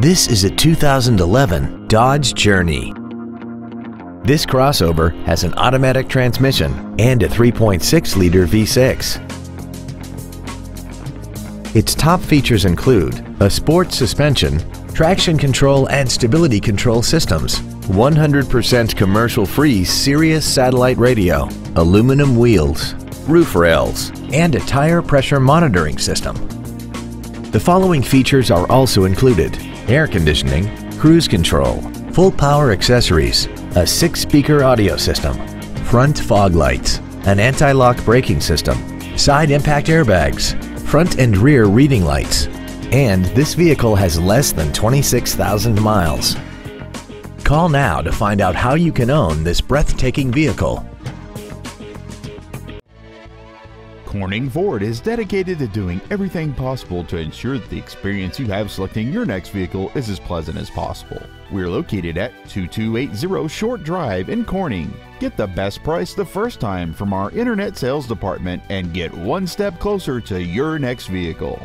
This is a 2011 Dodge Journey. This crossover has an automatic transmission and a 3.6-liter V6. Its top features include a sport suspension, traction control and stability control systems, 100% commercial-free Sirius satellite radio, aluminum wheels, roof rails, and a tire pressure monitoring system. The following features are also included. Air conditioning, cruise control, full power accessories, a six-speaker audio system, front fog lights, an anti-lock braking system, side impact airbags, front and rear reading lights, and this vehicle has less than 26,000 miles. Call now to find out how you can own this breathtaking vehicle. Corning Ford is dedicated to doing everything possible to ensure that the experience you have selecting your next vehicle is as pleasant as possible. We're located at 2280 Short Drive in Corning. Get the best price the first time from our internet sales department and get one step closer to your next vehicle.